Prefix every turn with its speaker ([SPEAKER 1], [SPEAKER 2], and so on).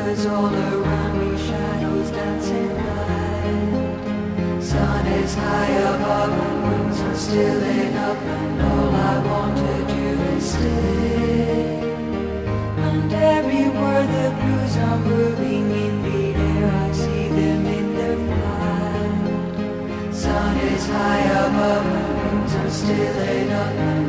[SPEAKER 1] Colors all around me, shadows dancing light. Sun is high above and wings are stilling up and all I want to do is stay. And everywhere the blues are moving in the air, I see them in their flight. Sun is high above and wings are stilling up